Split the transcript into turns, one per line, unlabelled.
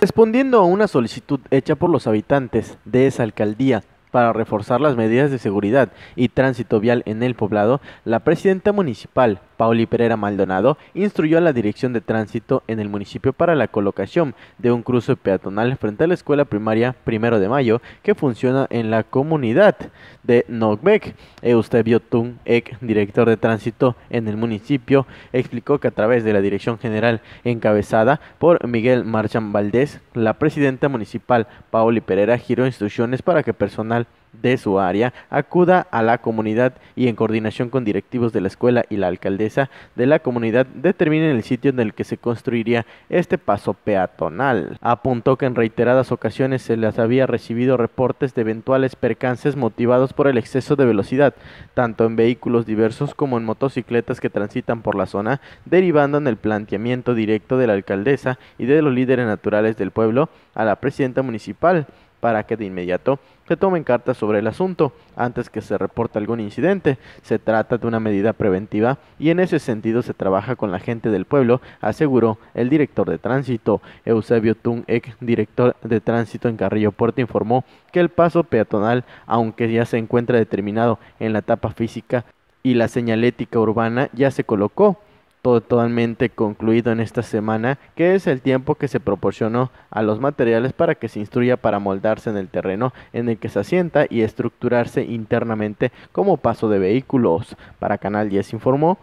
Respondiendo a una solicitud hecha por los habitantes de esa alcaldía para reforzar las medidas de seguridad y tránsito vial en el poblado, la presidenta municipal, Pauli Pereira Maldonado instruyó a la Dirección de Tránsito en el municipio para la colocación de un cruce peatonal frente a la escuela primaria Primero de Mayo que funciona en la comunidad de Nogbek. Eustebio Tun Ek, director de tránsito en el municipio, explicó que a través de la Dirección General encabezada por Miguel Marchán Valdés, la presidenta municipal Pauli Pereira giró instrucciones para que personal de su área acuda a la comunidad y en coordinación con directivos de la escuela y la alcaldesa de la comunidad determinen el sitio en el que se construiría este paso peatonal. Apuntó que en reiteradas ocasiones se les había recibido reportes de eventuales percances motivados por el exceso de velocidad, tanto en vehículos diversos como en motocicletas que transitan por la zona, derivando en el planteamiento directo de la alcaldesa y de los líderes naturales del pueblo a la presidenta municipal para que de inmediato se tomen cartas sobre el asunto antes que se reporte algún incidente. Se trata de una medida preventiva y en ese sentido se trabaja con la gente del pueblo, aseguró el director de tránsito. Eusebio Tun Ek, director de tránsito en Carrillo Puerto, informó que el paso peatonal, aunque ya se encuentra determinado en la etapa física y la señalética urbana, ya se colocó totalmente concluido en esta semana, que es el tiempo que se proporcionó a los materiales para que se instruya para moldarse en el terreno en el que se asienta y estructurarse internamente como paso de vehículos. Para Canal 10 informó